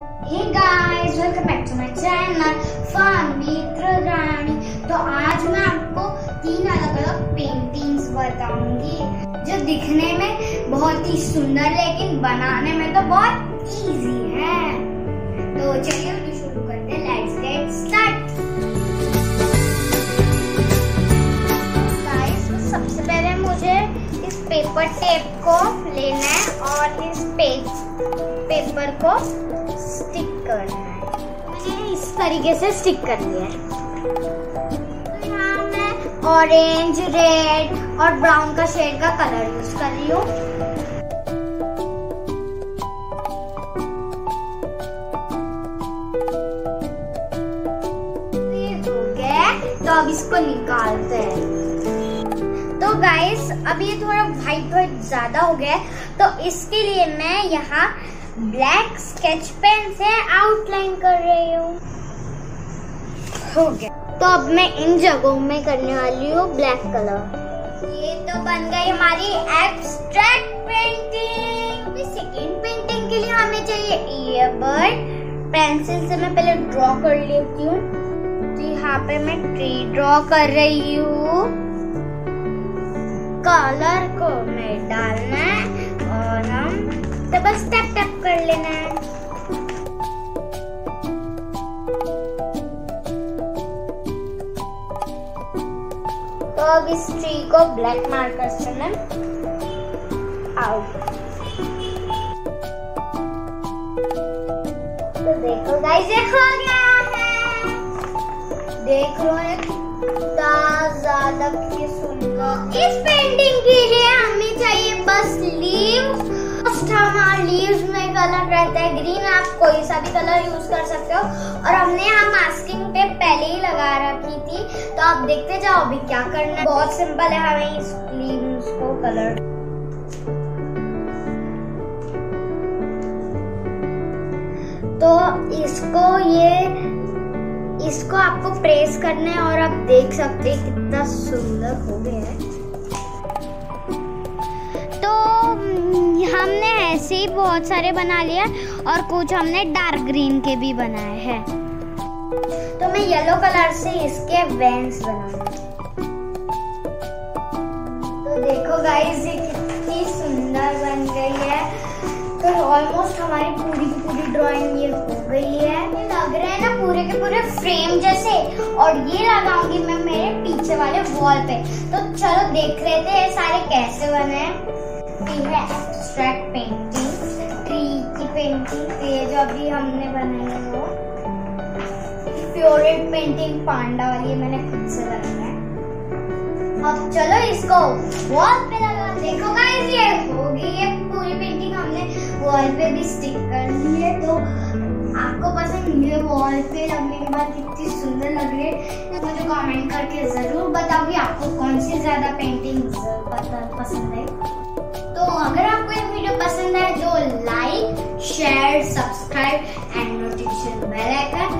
Hey guys, welcome back to my channel Fun Rani. तो आज मैं आपको तीन अलग अलग पेंटिंग्स बताऊँगी जो दिखने में बहुत ही सुंदर लेकिन बनाने में तो बहुत इजी है। तो चलिए शुरू करते हैं। लेट्स गेट स्टार्ट गाइस सबसे पहले मुझे इस पेपर टेप को लेना है और इस पेज पेपर को स्टिक करना है। मैंने इस तरीके से स्टिक कर लिया है। तो यहाँ मैं ऑरेंज रेड और ब्राउन का शेड का कलर यूज़ कर रही हूँ। गया। तो अब इसको निकालते हैं। तो गाइस अब ये थोड़ा वाइट वाइट ज़्यादा हो गया है। तो इसके लिए मैं यहाँ ब्लैक स्केच पेन से आउटलाइन कर रही हूँ। हो गया। तो अब मैं इन जगहों में करने वाली हूँ ब्लैक कलर। ये तो बन गई हमारी एब्स्ट्रैक्ट पेंटिंग सेकेंड पेंटिंग के लिए हमें चाहिए ईयरबड पेंसिल से मैं पहले ड्रॉ कर लेती हूँ। तो यहाँ पे मैं ट्री ड्रॉ कर रही हूँ। कलर को मैं डालना है और हम तो बस टैप टैप कर लेना है। तो अब इस ट्री को ब्लैक मार्कर से मैं आउट तो देखो गाइस ये हो गया है। देख लो ये कितना ज़्यादा सुंदर इस पेंटिंग के लिए हमें चाहिए बस लीव्स हमारे लीव्स में कलर रहता है ग्रीन आप कोई सा भी कलर यूज़ कर सकते हो। और हमने यहाँ मास्किंग टेप पहले ही लगा रखी थी। तो आप देखते जाओ अभी क्या करना है। बहुत सिंपल है हमें इस लीव्स को कलर तो इसको ये, इसको आपको प्रेस करना है और आप देख सकते हैं कितना सुंदर हो गया है। तो हमने ऐसे ही बहुत सारे बना लिया और कुछ हमने डार्क ग्रीन के भी बनाए हैं। तो मैं येलो कलर से इसके वेंस तो देखो गाइस ये कितनी सुंदर बन गई है। तो ऑलमोस्ट हमारी पूरी की पूरी ड्राइंग ये हो गई है। ये लग रहा है ना पूरे के पूरे फ्रेम जैसे। और ये लगाऊँगी मैं मेरे पीछे वाले वॉल पे। तो चलो देख लेते हैं सारे कैसे बने हैं। ये है एब्स्ट्रैक्ट पेंटिंग ट्री की पेंटिंग ये जो अभी हमने बनाई है वो। फ्लोरेट पेंटिंग पांडा वाली मैंने खुद से बनाई है। अब चलो इसको वॉल पे लगा, देखो गाइस ये हो गई है पूरी पेंटिंग हमने वॉल पे भी स्टिक कर ली है। तो आपको पसंद ये वॉल पे लगने के बाद कितनी सुंदर लग रही है तो मुझे कमेंट करके ज़रूर बताओ कि आपको कौन सी ज़्यादा पेंटिंग पसंद है। तो अगर आपको ये वीडियो पसंद आए तो like share subscribe and notification bell icon